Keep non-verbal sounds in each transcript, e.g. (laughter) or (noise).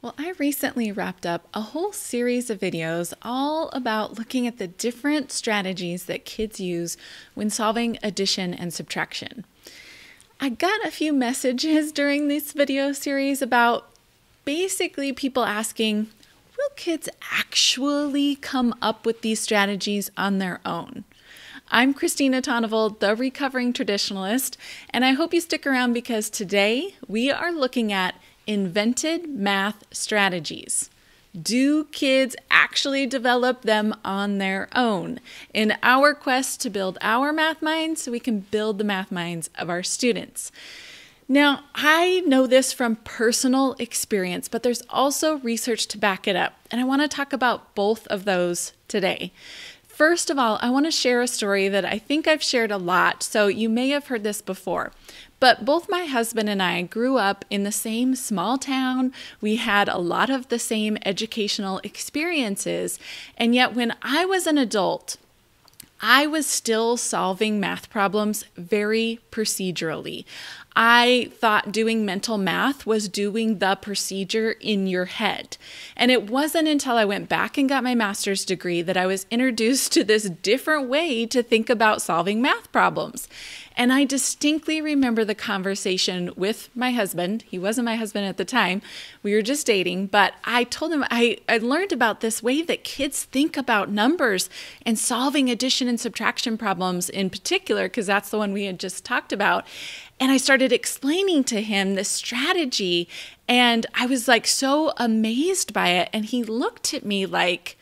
Well, I recently wrapped up a whole series of videos all about looking at the different strategies that kids use when solving addition and subtraction. I got a few messages (laughs) during this video series about basically people asking, will kids actually come up with these strategies on their own? I'm Christina Tondevold, the recovering traditionalist, and I hope you stick around because today we are looking at invented math strategies. Do kids actually develop them on their own? In our quest to build our math minds, so we can build the math minds of our students. Now, I know this from personal experience, but there's also research to back it up, and I want to talk about both of those today. First of all, I want to share a story that I think I've shared a lot, so you may have heard this before. But both my husband and I grew up in the same small town. We had a lot of the same educational experiences. And yet, when I was an adult, I was still solving math problems very procedurally. I thought doing mental math was doing the procedure in your head. And it wasn't until I went back and got my master's degree that I was introduced to this different way to think about solving math problems. And I distinctly remember the conversation with my husband. He wasn't my husband at the time, we were just dating, but I told him I, I learned about this way that kids think about numbers and solving addition and subtraction problems in particular, because that's the one we had just talked about. And I started explaining to him this strategy, and I was like so amazed by it. And he looked at me like,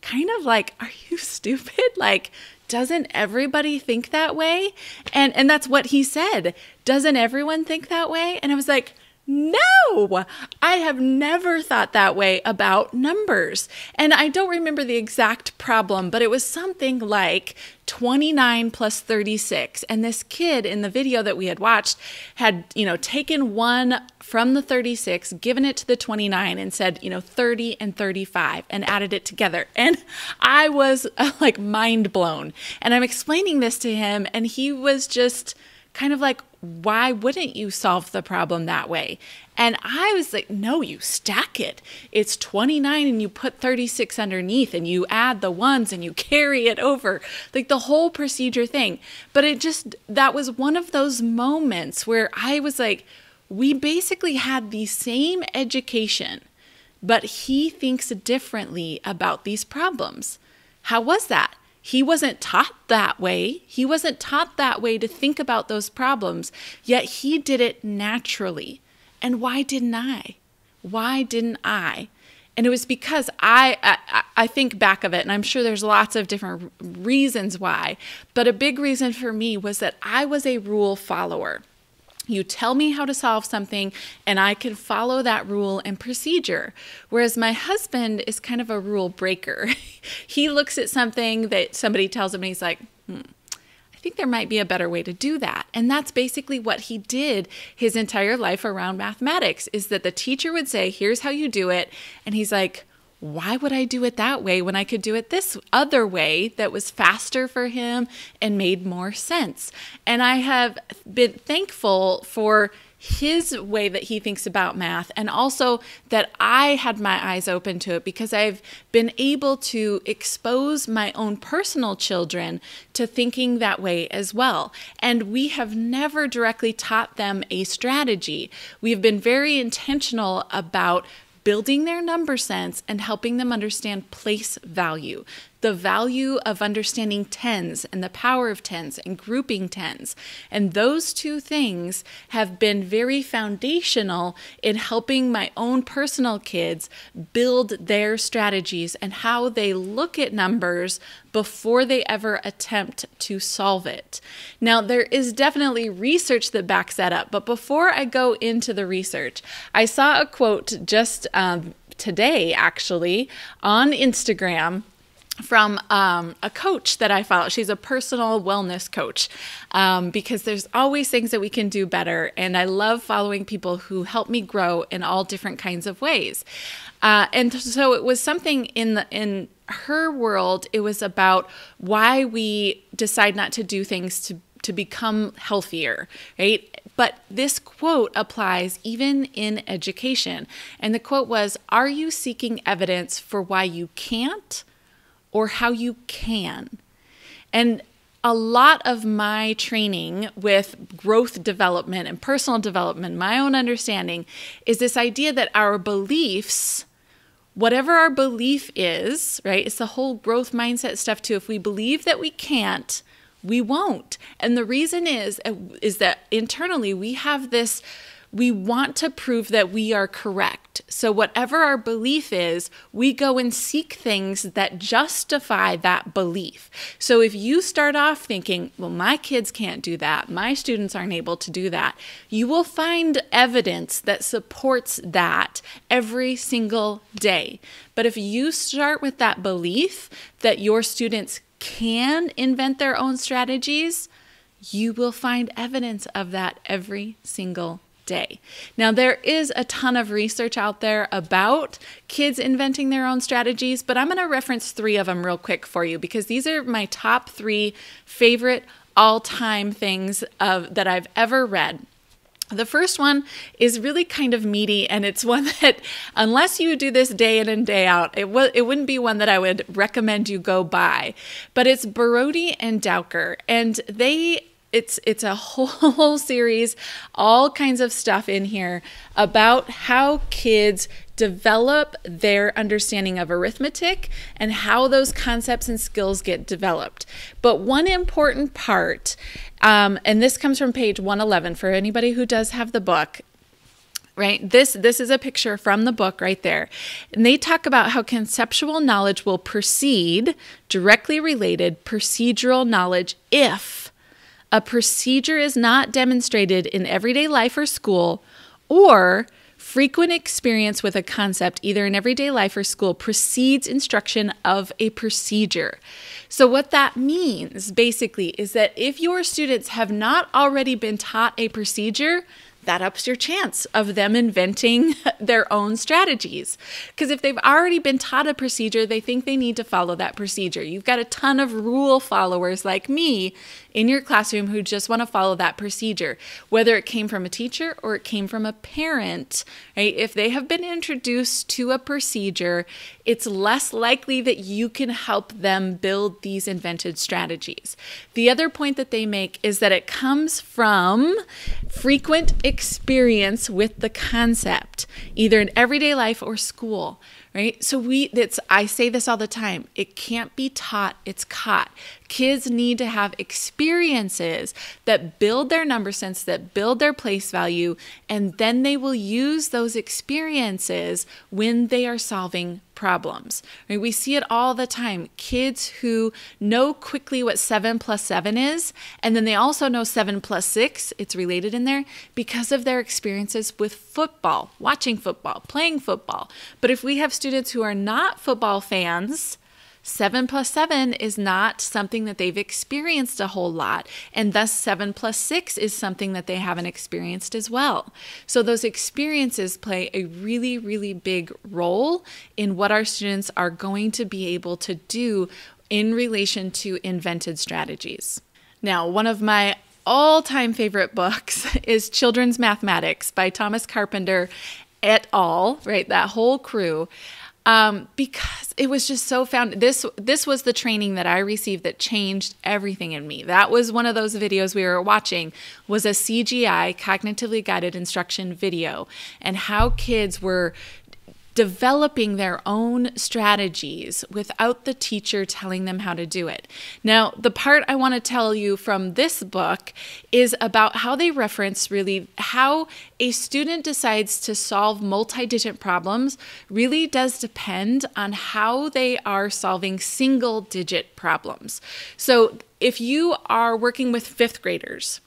kind of like, Are you (laughs) stupid? Like, doesn't everybody think that way? And and that's what he said. Doesn't everyone think that way? And I was like, no, I have never thought that way about numbers. And I don't remember the exact problem, but it was something like 29 plus 36. And this kid in the video that we had watched had, you know, taken one from the 36, given it to the 29, and said, you know, 30 and 35 and added it together. (laughs) And I was (laughs) like mind blown. And I'm explaining this to him, and he was just kind of like, why wouldn't you solve the problem that way? And I was like, no, you stack it. It's 29 and you put 36 underneath and you add the ones and you carry it over, like the whole procedure thing. But it just, that was one of those moments where I was like, we basically had the same education, but he thinks differently about these problems. How was that? He wasn't taught that way. He wasn't taught that way to think about those problems, yet he did it naturally. And why didn't I? Why didn't I? And it was because I, I, I think back of it, and I'm sure there's lots of different reasons why, but a big reason for me was that I was a rule follower. You tell me how to solve something, and I can follow that rule and procedure. Whereas my husband is kind of a rule breaker. (laughs) he looks at something that somebody tells him, and he's like, hmm, I think there might be a better way to do that. And that's basically what he did his entire life around mathematics is that the teacher would say, Here's how you do it. And he's like, why would I do it that way when I could do it this other way that was faster for him and made more sense? And I have been thankful for his way that he thinks about math and also that I had my eyes open to it because I've been able to expose my own personal children to thinking that way as well. And we have never directly taught them a strategy. We've been very intentional about building their number sense and helping them understand place value, the value of understanding tens and the power of tens and grouping tens. And those two things have been very foundational in helping my own personal kids build their strategies and how they look at numbers before they ever attempt to solve it. Now, there is definitely research that backs that up, but before I go into the research, I saw a quote just um, today actually on Instagram from um, a coach that I follow. She's a personal wellness coach um, because there's always things that we can do better. And I love following people who help me grow in all different kinds of ways. Uh, and so it was something in the in her world. It was about why we decide not to do things to to become healthier, right? But this quote applies even in education. And the quote was Are you seeking evidence for why you can't or how you can? And a lot of my training with growth development and personal development, my own understanding, is this idea that our beliefs, whatever our belief is, right, it's the whole growth mindset stuff too. If we believe that we can't, we won't. And the reason is is that internally we have this we want to prove that we are correct. So, whatever our belief is, we go and seek things that justify that belief. So, if you start off thinking, well, my kids can't do that, my students aren't able to do that, you will find evidence that supports that every single day. But if you start with that belief that your students can invent their own strategies, you will find evidence of that every single day. Now, there is a ton of research out there about kids inventing their own strategies, but I'm going to reference three of them real quick for you because these are my top three favorite all time things of, that I've ever read. The first one is really kind of meaty, and it's (laughs) one that, unless you do this day in and day out, it, it wouldn't be one that I would recommend you go buy. But it's Baroody and Dowker, and they it's it's a (laughs) whole series all kinds of stuff in here about how kids develop their understanding of arithmetic and how those concepts and skills get developed. But one important part um, and this comes from page 111 for anybody who does have the book right? This this is a picture from the book right there. And they talk about how conceptual knowledge will precede directly related procedural knowledge if a procedure is not demonstrated in everyday life or school, or frequent experience with a concept, either in everyday life or school, precedes instruction of a procedure. So, what that means basically is that if your students have not already been taught a procedure, that ups your chance of them inventing (laughs) their own strategies. Because if they've already been taught a procedure, they think they need to follow that procedure. You've got a ton of rule followers like me in your classroom who just want to follow that procedure, whether it came from a teacher or it came from a parent, right? If they have been introduced to a procedure, it's less likely that you can help them build these invented strategies. The other point that they make is that it comes from frequent experience with the concept, either in everyday life or school right? So we that's I say this all the time. It can't be taught, it's caught. Kids need to have experiences that build their number sense, that build their place value, and then they will use those experiences when they are solving problems. Right? We see it all the time. Kids who know quickly what 7 plus 7 is, and then they also know 7 plus 6, it's related in there, because of their experiences with football, watching football, playing football. But if we have students who are not football fans, Seven plus seven is not something that they've experienced a whole lot, and thus seven plus six is something that they haven't experienced as well. So, those experiences play a really, really big role in what our students are going to be able to do in relation to invented strategies. Now, one of my all time favorite books (laughs) is Children's Mathematics by Thomas Carpenter et al., right? That whole crew um, because it was just so found this this was the training that I received that changed everything in me. That was one of those videos we were watching was a CGI cognitively guided instruction video and how kids were developing their own strategies without the teacher telling them how to do it. Now, the part I want to tell you from this book is about how they reference really how a student decides to solve multi digit problems really does depend on how they are solving single digit problems. So, if you are working with fifth graders,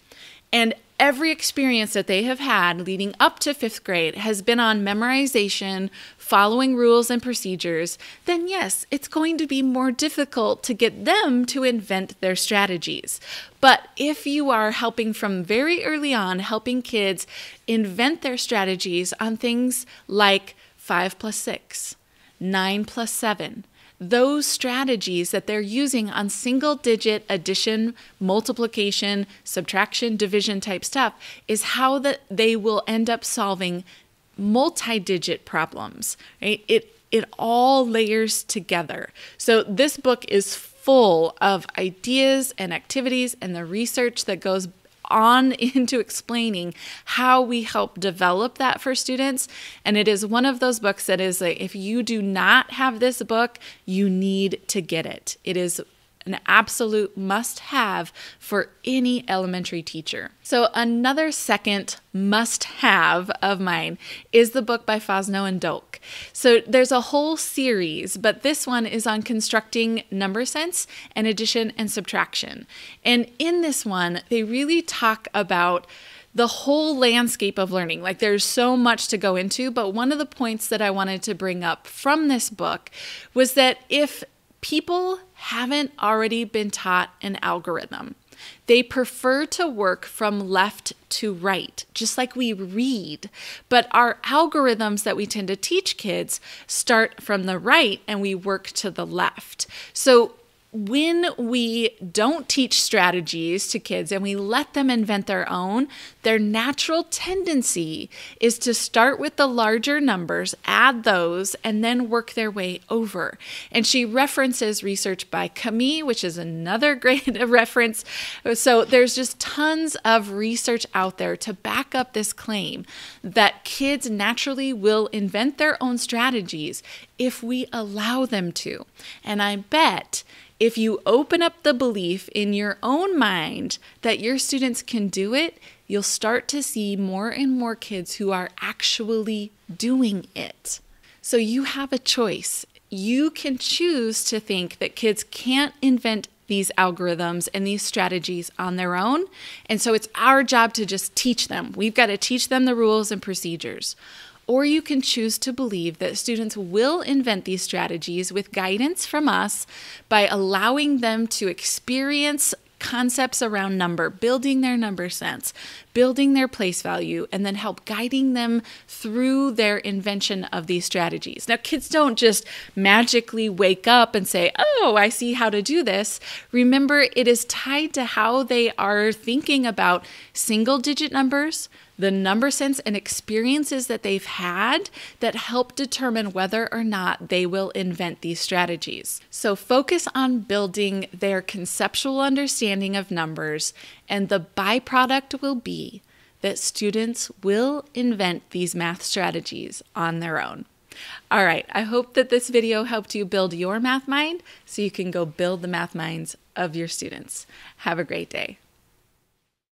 and every experience that they have had leading up to fifth grade has been on memorization, following rules and procedures, then yes, it's going to be more difficult to get them to invent their strategies. But if you are helping from very early on, helping kids invent their strategies on things like 5 plus 6, 9 plus 7, those strategies that they're using on single digit addition, multiplication, subtraction, division type stuff is how that they will end up solving multi-digit problems, right? It it all layers together. So this book is full of ideas and activities and the research that goes on (laughs) into explaining how we help develop that for students. And it is one of those books that is like, if you do not have this book, you need to get it. It is an absolute must have for any elementary teacher. So, another second must have of mine is the book by Fosnot and Dolk. So, there's a whole series, but this one is on constructing number sense and addition and subtraction. And in this one, they really talk about the whole landscape of learning. Like there's so much to go into, but one of the points that I wanted to bring up from this book was that if people haven't already been taught an algorithm. They prefer to work from left to right, just like we read. But our algorithms that we tend to teach kids start from the right and we work to the left. So when we don't teach strategies to kids and we let them invent their own, their natural tendency is to start with the larger numbers, add those, and then work their way over. And she references research by Kamii, which is another (laughs) great reference. So there's just tons of research out there to back up this claim that kids naturally will invent their own strategies if we allow them to. And I bet if you open up the belief in your own mind that your students can do it, you'll start to see more and more kids who are actually doing it. So you have a choice. You can choose to think that kids can't invent these algorithms and these strategies on their own. And so it's our job to just teach them. We've got to teach them the rules and procedures. Or you can choose to believe that students will invent these strategies with guidance from us by allowing them to experience concepts around number, building their number sense, building their place value, and then help guiding them through their invention of these strategies. Now, kids don't just magically wake up and say, Oh, I see how to do this. Remember, it is tied to how they are thinking about single digit numbers the number sense and experiences that they've had that help determine whether or not they will invent these strategies. So focus on building their conceptual understanding of numbers, and the byproduct will be that students will invent these math strategies on their own. All right, I hope that this video helped you build your math mind so you can go build the math minds of your students. Have a great day.